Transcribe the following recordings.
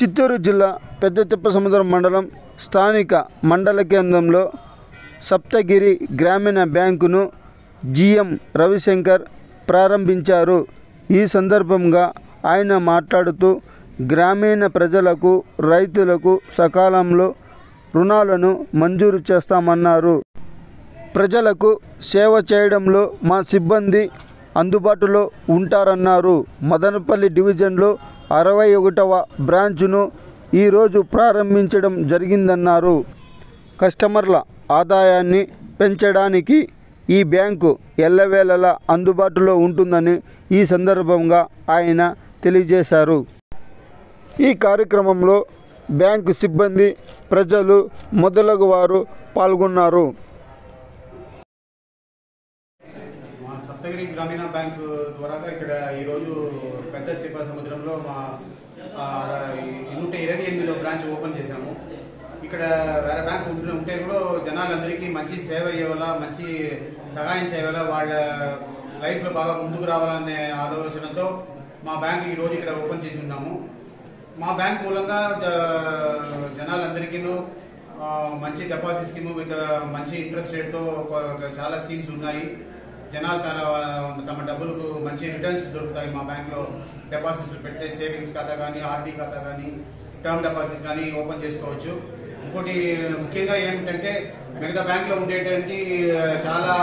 చిత్తూరు జిల్లా పెద్ద తిప్పసముద్రం మండలం స్థానిక మండల కేంద్రంలో సప్తగిరి గ్రామీణ బ్యాంకును జిఎం రవిశంకర్ ప్రారంభించారు. ఈ సందర్భంగా ఆయన మాట్లాడుతూ గ్రామీణ ప్రజలకు రైతులకు సకాలంలో రుణాలను మంజూరు చేస్తామన్నారు. ప్రజలకు సేవ చేయడంలో మా సిబ్బంది అందుబాటులో ఉంటారన్నారు. మదనపల్లి డివిజన్లో అరవై ఒకటవ బ్రాంచ్ను ఈరోజు ప్రారంభించడం జరిగిందన్నారు. కస్టమర్ల ఆదాయాన్ని పెంచడానికి ఈ బ్యాంకు ఎల్లవేళలా అందుబాటులో ఉంటుందని ఈ సందర్భంగా ఆయన తెలియజేశారు. ఈ కార్యక్రమంలో బ్యాంకు సిబ్బంది ప్రజలు మొదలగు వారు పాల్గొన్నారు. సప్తగిరి గ్రామీణ బ్యాంక్ ద్వారా ఇక్కడ ఈరోజు పెద్ద తిప్ప సముద్రంలో మా నూట ఇరవై ఎనిమిదో బ్రాంచ్ ఓపెన్ చేశాము. ఇక్కడ వేరే బ్యాంక్ ఉంటే కూడా జనాలందరికీ మంచి సేవ ఇవ్వాలా మంచి సహాయం చేయాలా వాళ్ళ లైఫ్లో బాగా ముందుకు రావాలనే ఆలోచనతో మా బ్యాంక్ ఈరోజు ఇక్కడ ఓపెన్ చేసి ఉన్నాము. మా బ్యాంక్ మూలంగా జనాలందరికీ మంచి డిపాజిట్ స్కీమ్ విత్ మంచి ఇంట్రెస్ట్ రేట్తో చాలా స్కీమ్స్ ఉన్నాయి. జనాలు తన తమ డబ్బులకు మంచి రిటర్న్స్ దొరుకుతాయి. మా బ్యాంక్లో డిపాజిట్లు పెడితే సేవింగ్స్ ఖాతా కానీ ఆర్డీ ఖాతా కానీ టర్మ్ డిపాజిట్ కానీ ఓపెన్ చేసుకోవచ్చు. ఇంకోటి ముఖ్యంగా ఏమిటంటే మిగతా బ్యాంకులో ఉండేటువంటి చాలా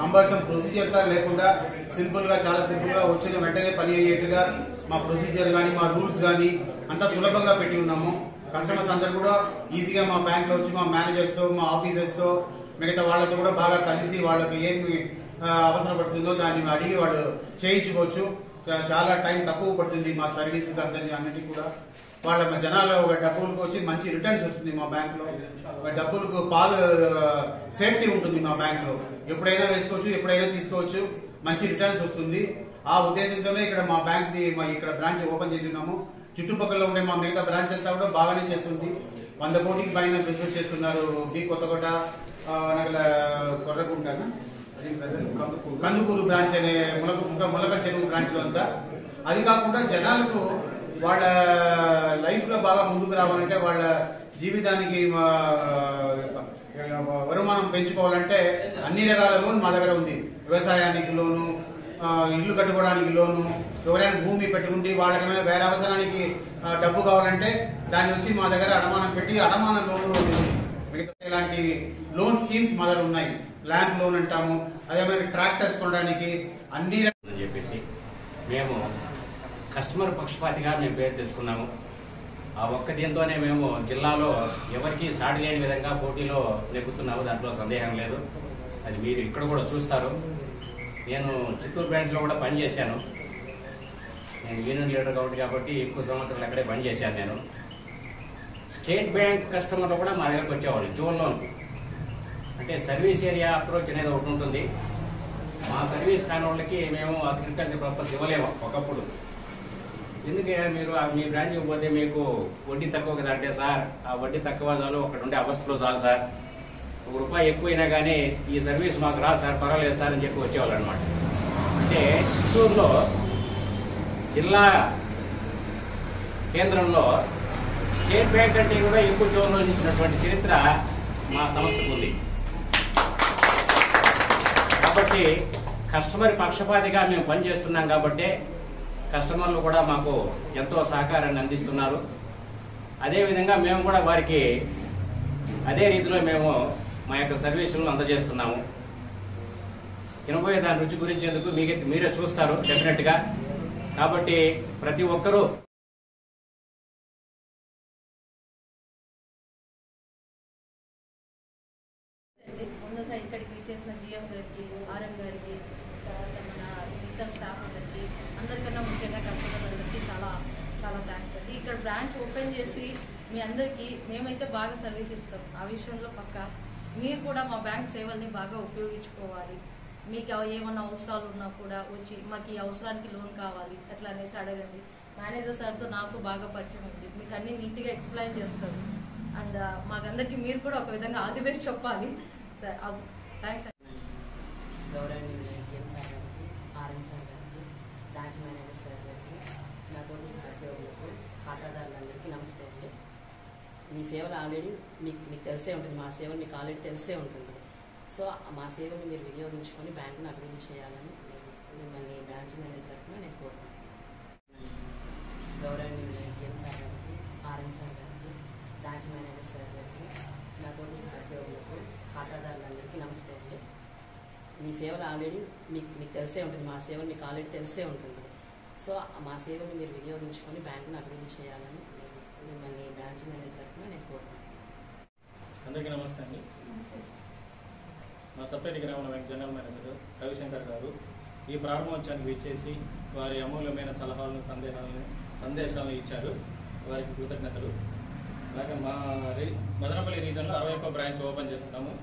కంపల్సరీ ప్రొసీజర్గా లేకుండా సింపుల్గా చాలా సింపుల్గా వచ్చిన వెంటనే పని అయ్యేట్టుగా మా ప్రొసీజర్ కానీ మా రూల్స్ కానీ అంతా సులభంగా పెట్టి ఉన్నాము. కస్టమర్స్ అందరు కూడా ఈజీగా మా బ్యాంకులో వచ్చి మా మేనేజర్స్తో మా ఆఫీసర్స్తో మిగతా వాళ్ళతో కూడా బాగా కలిసి వాళ్ళకి ఏమి అవసరం పడుతుందో దాన్ని అడిగి వాడు చేయించుకోవచ్చు. చాలా టైం తక్కువ పడుతుంది మా సర్వీస్ అందరినీ అన్నిటికీ కూడా. వాళ్ళ జనాలు డబ్బులకు వచ్చి మంచి రిటర్న్స్ వస్తుంది మా బ్యాంక్లో డబ్బులకు పాద సేఫ్టీ ఉంటుంది మా బ్యాంక్లో ఎప్పుడైనా వేసుకోవచ్చు ఎప్పుడైనా తీసుకోవచ్చు మంచి రిటర్న్స్ వస్తుంది. ఆ ఉద్దేశంతోనే ఇక్కడ మా బ్యాంక్ మా ఇక్కడ బ్రాంచ్ ఓపెన్ చేసి ఉన్నాము. చుట్టుపక్కల ఉండే మా మిగతా బ్రాంచ్ అంతా కూడా బాగానే చేస్తుంది. వంద కోటికి పైన బిజినెస్ చేస్తున్నారు బి కొత్తకోట నగల కొర్రకుంటాను కందుకూరు బ్రాంచ్ అనే ములక ములక- చెరువు బ్రాంచ్లో అంతా అది కాకుండా జనాలకు వాళ్ళ లైఫ్లో బాగా ముందుకు రావాలంటే వాళ్ళ జీవితానికి వరుమానం పెంచుకోవాలంటే అన్ని రకాల లోన్ మా దగ్గర ఉంది వ్యవసాయానికి లోను ఇల్లు కట్టుకోవడానికి లోను ఎవరైనా భూమి పెట్టుకుంటే వాళ్ళకేమైనా వేరే అవసరానికి డబ్బు కావాలంటే దాన్ని వచ్చి మా దగ్గర అడమానం పెట్టి అడమాన లోన్ ఉంది. ఇలాంటి లోన్ స్కీమ్స్ మా దగ్గర ఉన్నాయి. ల్యాండ్ లోన్ అంటాము. అదేమైనా ట్రాక్టర్స్ కొనడానికి అన్ని చెప్పేసి మేము కస్టమర్ పక్షపాతిగా మేము పేరు తెచ్చుకున్నాము. ఆ ఒక్క దీంతోనే మేము జిల్లాలో ఎవరికి సాటి లేని విధంగా పోటీలో నెగ్గుతున్నాము. దాంట్లో సందేహం లేదు. అది మీరు ఇక్కడ కూడా చూస్తారు. నేను చిత్తూరు బ్రాంచ్లో కూడా పనిచేశాను నేను యూనియన్ లీడర్ కాబట్టి కాబట్టి ఎక్కువ సంవత్సరాలు అక్కడే పనిచేశాను నేను. స్టేట్ బ్యాంక్ కస్టమర్లు కూడా మా దగ్గరకు వచ్చేవాళ్ళు జోన్ లోన్. అంటే సర్వీస్ ఏరియా అప్రోచ్ అనేది ఒకటి ఉంటుంది. మా సర్వీస్ కాని వాళ్ళకి మేము అగ్రికల్చర్ పర్పస్ ఇవ్వలేము ఒకప్పుడు. ఎందుకే మీరు మీ బ్రాంచ్కి పోతే మీకు వడ్డీ తక్కువ కదా అంటే సార్ ఆ వడ్డీ తక్కువ చాలు అక్కడ ఉండే అవస్థలో చాలు సార్. ఒక రూపాయి ఎక్కువైనా కానీ ఈ సర్వీస్ మాకు రా సార్ పర్వాలేదు సార్ అని చెప్పి వచ్చేవాళ్ళు అనమాట అంటే చిత్తూరులో జిల్లా కేంద్రంలో స్టేట్ బ్యాంక్ అంటే కూడా ఎక్కువ జోన్లో ఇచ్చినటువంటి చరిత్ర మా సంస్థకు ఉంది. కాబట్టి కస్టమర్ పక్షపాతిగా మేము పనిచేస్తున్నాం కాబట్టి కస్టమర్లు కూడా మాకు ఎంతో సహకారాన్ని అందిస్తున్నారు. అదేవిధంగా మేము కూడా వారికి అదే రీతిలో మేము మా యొక్క సర్వీసులను అందజేస్తున్నాము. తినబోయే దాని రుచి గురించేందుకు మీకే మీరే చూస్తారు డెఫినెట్గా కాబట్టి ప్రతి ఒక్కరూ గారికి ఆర్ఎం గారికి తర్వాత మన మిగతా స్టాఫ్ అందరికి అందరికన్నా ముఖ్యంగా కస్టమర్లందరికీ చాలా చాలా థ్యాంక్స్ అండి. ఇక్కడ బ్రాంచ్ ఓపెన్ చేసి మీ అందరికీ మేమైతే బాగా సర్వీస్ ఇస్తాం. ఆ విషయంలో పక్క మీరు కూడా మా బ్యాంక్ సేవల్ని బాగా ఉపయోగించుకోవాలి. మీకు ఏమన్నా అవసరాలు ఉన్నా కూడా వచ్చి మాకు ఈ అవసరానికి లోన్ కావాలి అట్లా అనేసి అడగండి. మేనేజర్ సార్తో నాకు బాగా పరిచయం ఉంది. మీకు అన్ని నీట్గా ఎక్స్ప్లెయిన్ చేస్తారు అండ్ మాకందరికీ మీరు కూడా ఒక విధంగా ఆది బెస్ట్ చెప్పాలి థ్యాంక్స్ గౌరవనీయులు జిఎం సార్ గారికి ఆర్ఎన్ సార్ గారికి బ్రాంచ్ మేనేజర్ సార్ గారికి నాతోటి సహోద్యోగులకు ఖాతాదారులందరికీ నమస్తే అండి. మీ సేవలు ఆల్రెడీ మీకు మీకు తెలిసే ఉంటుంది. మా సేవలు మీకు ఆల్రెడీ తెలిసే ఉంటుంది. సో మా సేవలు మీరు వినియోగించుకొని బ్యాంకును అభివృద్ధి చేయాలని మిమ్మల్ని బ్రాంచ్ మేనేజర్ తరఫున నేను కోరుకుంటున్నాను. గౌరవనీయులు జిఎం సార్ గారికి ఆర్ఎన్ సార్ గారికి బ్రాంచ్ మేనేజర్ సార్ గారికి నాతోటి సహోద్యోగులకు ఖాతాదారులందరికీ మీ సేవలు ఆల్రెడీ మీకు మీకు తెలిసే ఉంటుంది. మా సేవలు మీకు ఆల్రెడీ తెలిసే ఉంటుంది. సో మా సేవలు మీరు వినియోగించుకొని బ్యాంకును అభివృద్ధి చేయాలని మిమ్మల్ని బ్రాంచ్ మేనేజర్ తరఫున నేను కోరుతున్నాను అందరికీ నమస్తే అండి. మా సప్తగిరి గ్రామం బ్యాంక్ జనరల్ మేనేజర్ రవిశంకర్ గారు ఈ ప్రారంభోత్సవానికి విచ్చేసి వారి అమూల్యమైన సలహాలను సందేహాలను సందేశాలను ఇచ్చారు. వారికి కృతజ్ఞతలు. అలాగే మా రీ- మదనపల్లి రీజన్లో అరవై ఒక్క బ్రాంచ్ ఓపెన్ చేస్తున్నాము.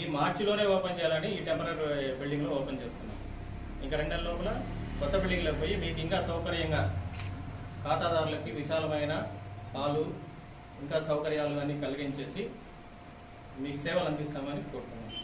ఈ మార్చిలోనే ఓపెన్ చేయాలని ఈ టెంపరీ బిల్డింగ్లో ఓపెన్ చేస్తున్నాం. ఇంకా రెండు నెలల లోపల కొత్త బిల్డింగ్లోకి పోయి మీకు ఇంకా సౌకర్యంగా ఖాతాదారులకి విశాలమైన పాలు ఇంకా సౌకర్యాలు అన్ని కలిగించేసి మీకు సేవలు అందిస్తామని కోరుతున్నాను